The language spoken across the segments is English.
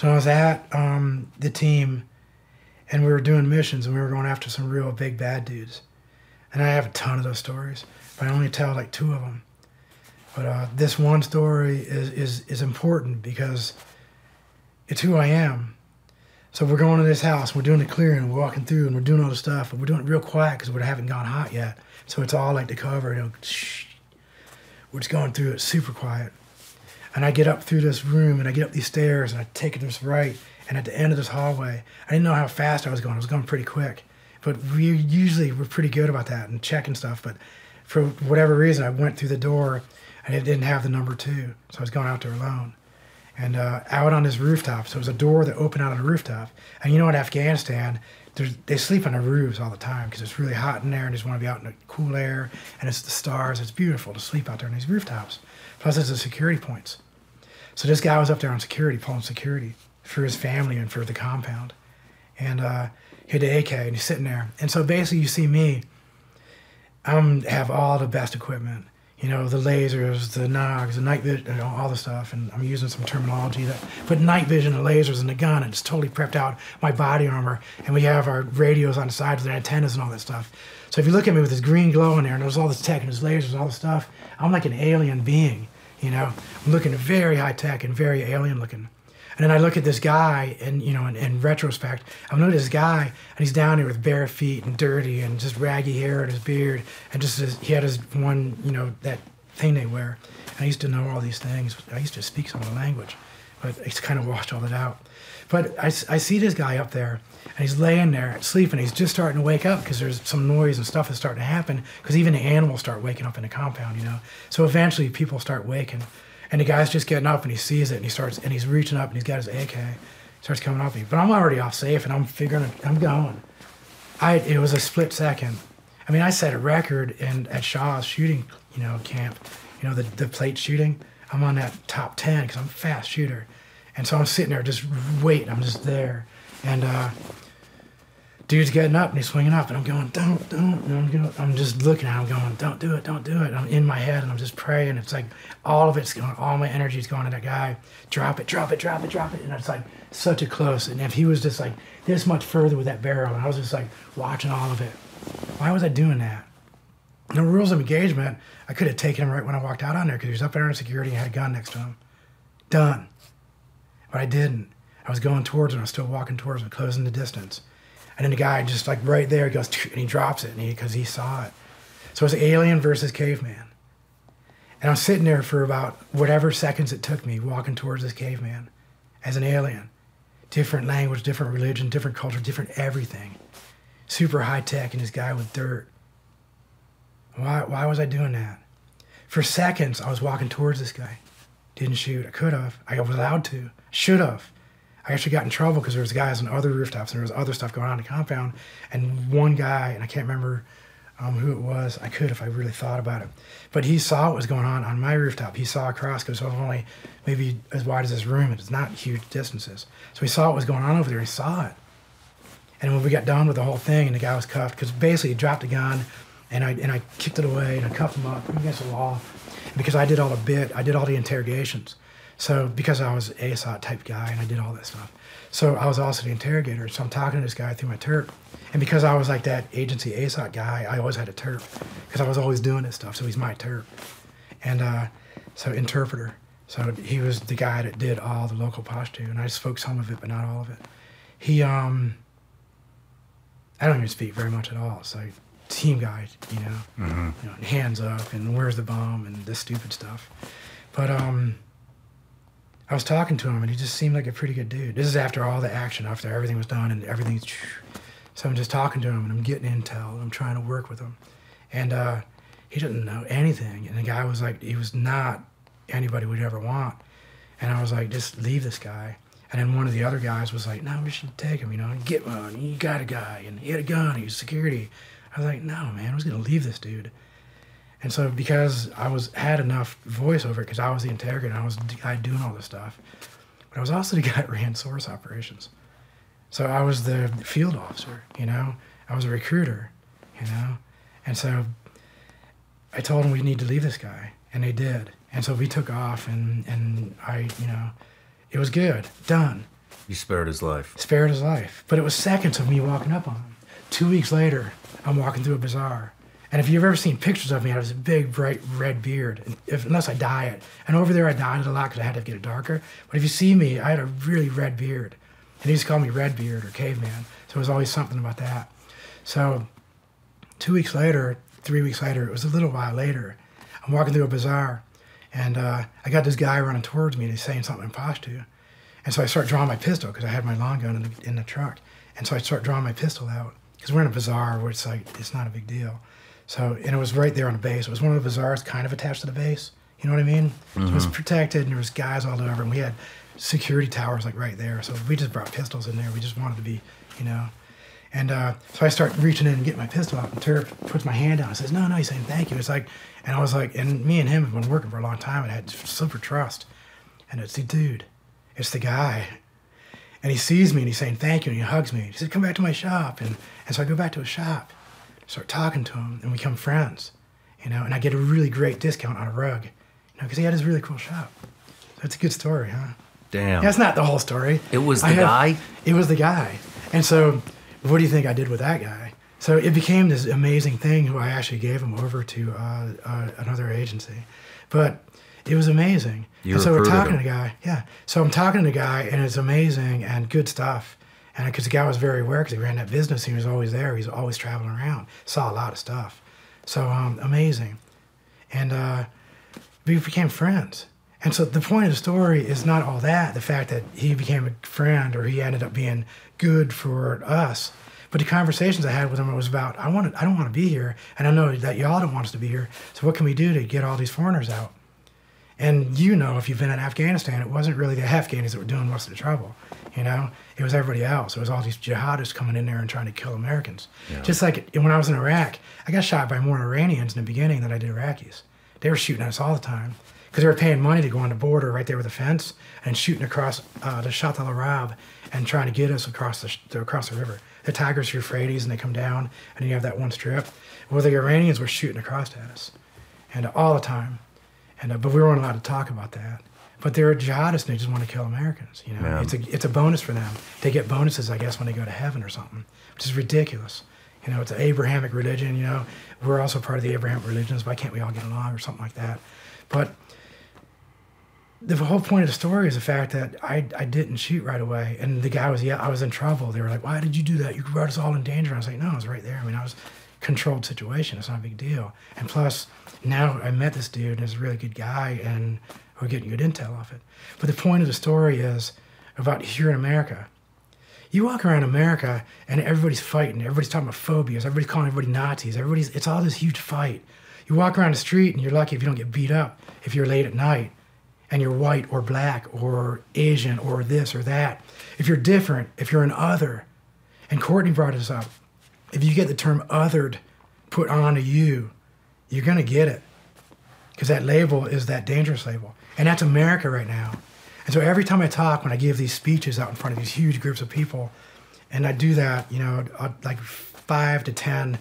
So I was at um, the team, and we were doing missions, and we were going after some real big bad dudes. And I have a ton of those stories, but I only tell like two of them. But uh, this one story is, is is important because it's who I am. So we're going to this house, we're doing the clearing, we're walking through, and we're doing all the stuff, and we're doing it real quiet because we haven't gone hot yet. So it's all like the cover, you know, shh. We're just going through it super quiet. And I get up through this room and I get up these stairs and I take this right. And at the end of this hallway, I didn't know how fast I was going. I was going pretty quick. But we usually we're pretty good about that and checking stuff. But for whatever reason, I went through the door and it didn't have the number two. So I was going out there alone. And uh, out on this rooftop, so it was a door that opened out on a rooftop. And you know, in Afghanistan, they sleep on the roofs all the time because it's really hot in there and they just want to be out in the cool air and it's the stars. It's beautiful to sleep out there on these rooftops. Plus, it's the security points. So this guy was up there on security, pulling security for his family and for the compound. And uh, he had the AK and he's sitting there. And so basically, you see me. I'm have all the best equipment you know, the lasers, the nogs, the night vision, you know, all the stuff. And I'm using some terminology that, but night vision and lasers and the gun, and it's totally prepped out my body armor. And we have our radios on the sides the antennas and all that stuff. So if you look at me with this green glow in there, and there's all this tech and there's lasers and all this stuff, I'm like an alien being, you know. I'm looking very high tech and very alien looking. And then I look at this guy, and you know, in, in retrospect, I'm looking at this guy, and he's down here with bare feet and dirty and just raggy hair and his beard, and just his, he had his one, you know, that thing they wear. And I used to know all these things. I used to speak some of the language, but it's kind of washed all that out. But I, I see this guy up there, and he's laying there sleeping. He's just starting to wake up because there's some noise and stuff is starting to happen. Because even the animals start waking up in the compound, you know. So eventually, people start waking. And the guy's just getting up and he sees it and he starts and he's reaching up and he's got his AK, starts coming up me. But I'm already off safe and I'm figuring I'm going. I it was a split second. I mean, I set a record in at Shaw's shooting, you know, camp, you know, the the plate shooting. I'm on that top ten because I'm a fast shooter, and so I'm sitting there just waiting. I'm just there, and uh, dude's getting up and he's swinging up, and I'm going, don't, don't. And I'm, going, I'm just looking at him, going, don't do it, don't do it. I'm in my head and I'm just praying. It's like all of it's going, all my energy is going to that guy. Drop it, drop it, drop it, drop it. And it's like such a close. And if he was just like this much further with that barrel, and I was just like watching all of it, why was I doing that? No rules of engagement. I could have taken him right when I walked out on there because he was up there in security and had a gun next to him. Done. But I didn't. I was going towards him. I was still walking towards him, closing the distance. And then the guy just like right there goes and he drops it because he, he saw it. So it's alien versus caveman. And I'm sitting there for about whatever seconds it took me walking towards this caveman as an alien. Different language, different religion, different culture, different everything. Super high tech and this guy with dirt. Why, why was I doing that? For seconds, I was walking towards this guy. Didn't shoot. I could have. I was allowed to. Should have. I actually got in trouble because there was guys on other rooftops and there was other stuff going on in the compound. And one guy, and I can't remember um, who it was. I could if I really thought about it. But he saw what was going on on my rooftop. He saw across because it was only maybe as wide as this room. It's not huge distances. So he saw what was going on over there. He saw it. And when we got done with the whole thing and the guy was cuffed, because basically he dropped a gun and I, and I kicked it away and I cuffed him up against the wall. And because I did all the bit, I did all the interrogations. So because I was ASOT type guy and I did all that stuff. So I was also the interrogator. So I'm talking to this guy through my terp. And because I was like that agency ASOT guy, I always had a terp because I was always doing this stuff. So he's my terp. And uh, so interpreter. So he was the guy that did all the local Pashto. And I spoke some of it, but not all of it. He, um, I don't even speak very much at all. So team guy, you know, mm-hmm. you know, hands up and where's the bomb and this stupid stuff. But, um, I was talking to him, and he just seemed like a pretty good dude. This is after all the action, after everything was done, and everything's. So I'm just talking to him, and I'm getting intel, and I'm trying to work with him, and uh, he didn't know anything. And the guy was like, he was not anybody we'd ever want, and I was like, just leave this guy. And then one of the other guys was like, no, we should take him, you know, get one. You got a guy, and he had a gun. He was security. I was like, no, man, I was gonna leave this dude. And so because I was had enough voice over it, because I was the interrogator, I was the guy doing all this stuff, but I was also the guy that ran source operations. So I was the field officer, you know. I was a recruiter, you know. And so I told them we need to leave this guy, and they did. And so we took off, and and I, you know, it was good, done. You spared his life. Spared his life. But it was seconds of me walking up on him. Two weeks later, I'm walking through a bazaar. And if you've ever seen pictures of me, I have this big, bright red beard. If, unless I dye it. And over there, I dyed it a lot because I had to get it darker. But if you see me, I had a really red beard. And he used to call me Redbeard or Caveman. So it was always something about that. So two weeks later, three weeks later, it was a little while later, I'm walking through a bazaar. And uh, I got this guy running towards me and he's saying something in Pashto. And so I start drawing my pistol because I had my long gun in the, in the truck. And so I start drawing my pistol out because we're in a bazaar where it's like, it's not a big deal. So, and it was right there on the base. It was one of the bazaars kind of attached to the base. You know what I mean? So it was protected and there was guys all over and we had security towers like right there. So we just brought pistols in there. We just wanted to be, you know. And uh, so I start reaching in and get my pistol out, and Turk puts my hand down and says, "No, no." He's saying, "Thank you." It's like, and I was like, and me and him have been working for a long time and had super trust. And it's the dude, it's the guy, and he sees me and he's saying thank you and he hugs me. He said, "Come back to my shop," and and so I go back to his shop, start talking to him, and we become friends, you know. And I get a really great discount on a rug, you know, because he had his really cool shop. That's a good story, huh? Damn. That's not the whole story. It was the have- guy? It was the guy. And so, what do you think I did with that guy? So it became this amazing thing. Who I actually gave him over to uh, uh, another agency, but it was amazing. You and so we're talking him. to the guy. Yeah. So I'm talking to the guy, and it's amazing and good stuff. And because the guy was very aware, because he ran that business, he was always there. He was always traveling around. Saw a lot of stuff. So um, amazing. And uh, we became friends. And so the point of the story is not all that, the fact that he became a friend or he ended up being good for us. But the conversations I had with him was about I want I don't want to be here, and I know that y'all don't want us to be here. So what can we do to get all these foreigners out? And you know, if you've been in Afghanistan, it wasn't really the Afghans that were doing most of the trouble. You know, it was everybody else. It was all these jihadists coming in there and trying to kill Americans. Just like when I was in Iraq, I got shot by more Iranians in the beginning than I did Iraqis. They were shooting at us all the time because they were paying money to go on the border right there with the fence and shooting across uh, the Shatt al Arab and trying to get us across the, across the river. The Tigris Euphrates and they come down and you have that one strip. Well, the Iranians were shooting across at us and all the time. And uh, but we weren't allowed to talk about that. But they're jihadists and they just want to kill Americans. You know, Yeah. it's a it's a bonus for them. They get bonuses, I guess, when they go to heaven or something, which is ridiculous. You know, it's an Abrahamic religion. You know, we're also part of the Abrahamic religions. Why can't we all get along or something like that? But the whole point of the story is the fact that I, I didn't shoot right away, and the guy was yeah I was in trouble. They were like, "Why did you do that? You brought us all in danger." I was like, "No, I was right there. I mean, I was controlled situation. It's not a big deal." And plus, now I met this dude, and he's a really good guy, and we're getting good intel off it. But the point of the story is about here in America. You walk around America, and everybody's fighting. Everybody's talking about phobias. Everybody's calling everybody Nazis. Everybody's it's all this huge fight. You walk around the street, and you're lucky if you don't get beat up if you're late at night and you're white or black or Asian or this or that. If you're different, if you're an other, and Courtney brought this up, if you get the term othered put onto you, you're going to get it. Because that label is that dangerous label. And that's America right now. And so every time I talk, when I give these speeches out in front of these huge groups of people, and I do that, you know, uh, like five to 10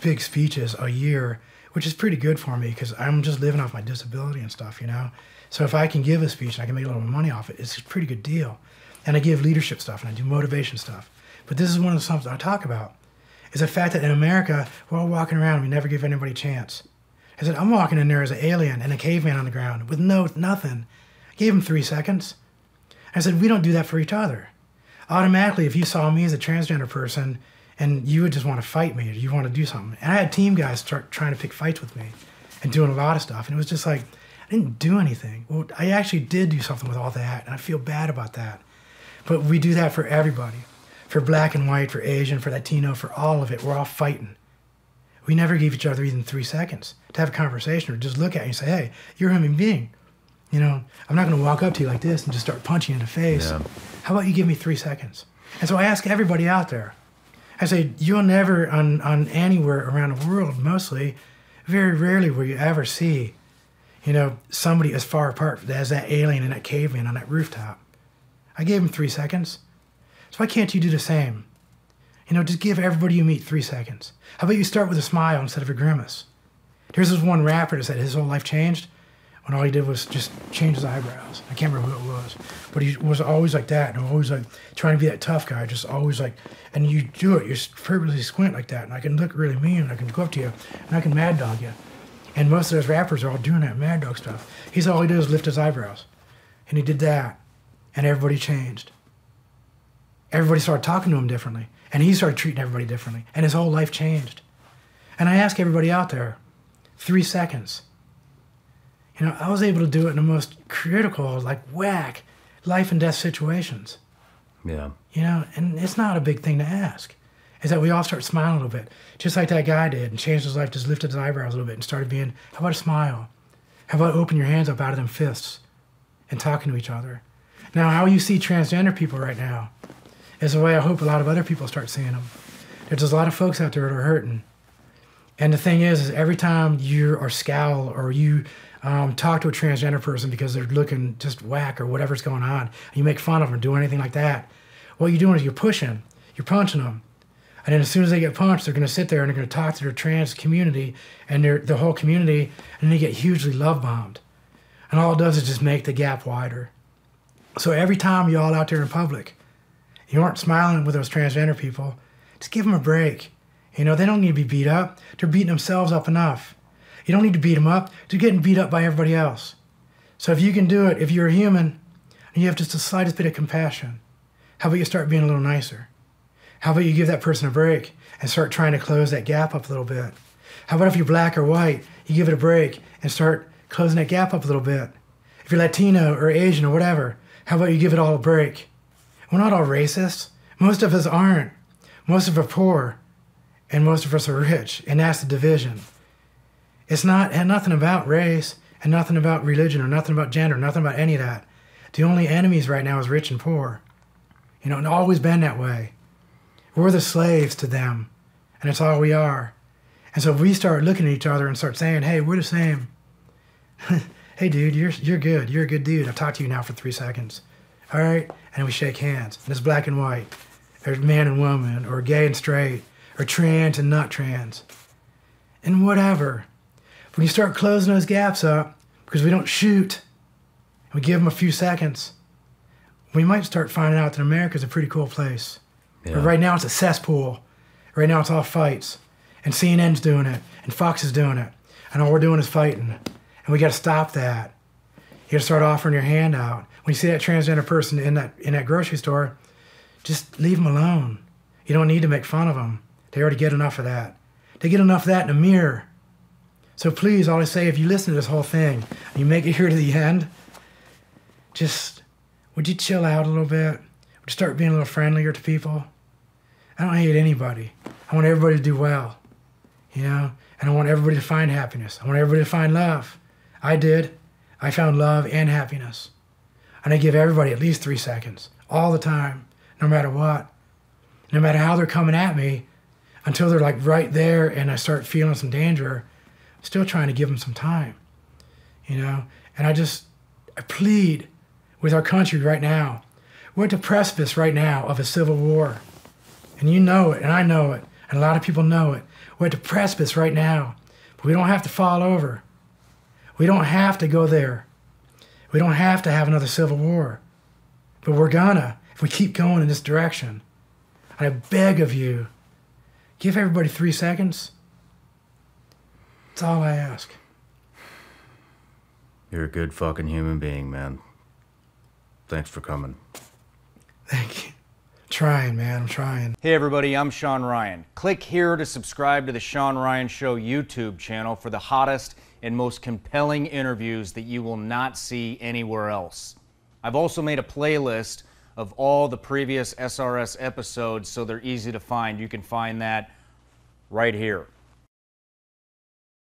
big speeches a year, which is pretty good for me because I'm just living off my disability and stuff, you know? So if I can give a speech and I can make a little money off it, it's a pretty good deal. And I give leadership stuff and I do motivation stuff. But this is one of the stuff I talk about is the fact that in America, we're all walking around, we never give anybody a chance. I said, I'm walking in there as an alien and a caveman on the ground with no nothing. I gave him three seconds. I said, we don't do that for each other. Automatically, if you saw me as a transgender person and you would just want to fight me or you want to do something. And I had team guys start trying to pick fights with me and doing a lot of stuff. And it was just like, I didn't do anything. Well, I actually did do something with all that. And I feel bad about that. But we do that for everybody for black and white, for Asian, for Latino, for all of it. We're all fighting. We never give each other even three seconds to have a conversation or just look at you and say, hey, you're a human being. You know, I'm not going to walk up to you like this and just start punching you in the face. Yeah. How about you give me three seconds? And so I ask everybody out there, I say, you'll never, on, on anywhere around the world, mostly, very rarely will you ever see, you know, somebody as far apart as that alien and that caveman on that rooftop. I gave him three seconds. So why can't you do the same? You know, just give everybody you meet three seconds. How about you start with a smile instead of a grimace? Here's this one rapper that said his whole life changed when all he did was just change his eyebrows. I can't remember who it was, but he was always like that, and always like trying to be that tough guy, just always like. And you do it, you purposely squint like that, and I can look really mean, and I can go up to you, and I can mad dog you. And most of those rappers are all doing that mad dog stuff. He's all he did was lift his eyebrows, and he did that, and everybody changed. Everybody started talking to him differently, and he started treating everybody differently, and his whole life changed. And I ask everybody out there, three seconds you know, I was able to do it in the most critical, like whack, life and death situations. Yeah. You know, and it's not a big thing to ask. Is that we all start smiling a little bit, just like that guy did, and changed his life, just lifted his eyebrows a little bit and started being, how about a smile? How about open your hands up out of them fists and talking to each other? Now, how you see transgender people right now is the way I hope a lot of other people start seeing them. There's a lot of folks out there that are hurting. And the thing is, is every time you are scowl or you um, talk to a transgender person because they're looking just whack or whatever's going on, you make fun of them do anything like that, what you're doing is you're pushing, you're punching them. And then as soon as they get punched, they're going to sit there and they're going to talk to their trans community and their the whole community, and they get hugely love bombed. And all it does is just make the gap wider. So every time you're all out there in public, you aren't smiling with those transgender people, just give them a break. You know, they don't need to be beat up. They're beating themselves up enough. You don't need to beat them up. They're getting beat up by everybody else. So if you can do it, if you're a human and you have just the slightest bit of compassion, how about you start being a little nicer? How about you give that person a break and start trying to close that gap up a little bit? How about if you're black or white, you give it a break and start closing that gap up a little bit? If you're Latino or Asian or whatever, how about you give it all a break? We're not all racist. Most of us aren't. Most of us are poor, and most of us are rich, and that's the division. It's not had nothing about race and nothing about religion or nothing about gender, nothing about any of that. The only enemies right now is rich and poor. You know, and always been that way. We're the slaves to them, and it's all we are. And so if we start looking at each other and start saying, "Hey, we're the same," "Hey, dude, you're you're good. You're a good dude. I've talked to you now for three seconds. All right," and we shake hands. And it's black and white, or man and woman, or gay and straight, or trans and not trans, and whatever when you start closing those gaps up, because we don't shoot, we give them a few seconds, we might start finding out that America's a pretty cool place. Yeah. But right now it's a cesspool. Right now it's all fights. And CNN's doing it, and Fox is doing it. And all we're doing is fighting. And we got to stop that. You got to start offering your hand out. When you see that transgender person in that in that grocery store, just leave them alone. You don't need to make fun of them. They already get enough of that. They get enough of that in a mirror. So please, all I say, if you listen to this whole thing and you make it here to the end, just would you chill out a little bit? Would you start being a little friendlier to people? I don't hate anybody. I want everybody to do well, you know, and I want everybody to find happiness. I want everybody to find love. I did. I found love and happiness. And I give everybody at least three seconds, all the time, no matter what. No matter how they're coming at me, until they're like right there and I start feeling some danger still trying to give them some time, you know. And I just I plead with our country right now. We're at the precipice right now of a civil war, and you know it, and I know it, and a lot of people know it. We're at the precipice right now, but we don't have to fall over. We don't have to go there. We don't have to have another civil war, but we're gonna if we keep going in this direction. I beg of you, give everybody three seconds that's all I ask. You're a good fucking human being, man. Thanks for coming. Thank you. Trying, man. I'm trying. Hey, everybody. I'm Shawn Ryan. Click here to subscribe to the Shawn Ryan Show YouTube channel for the hottest and most compelling interviews that you will not see anywhere else. I've also made a playlist of all the previous SRS episodes so they're easy to find. You can find that right here.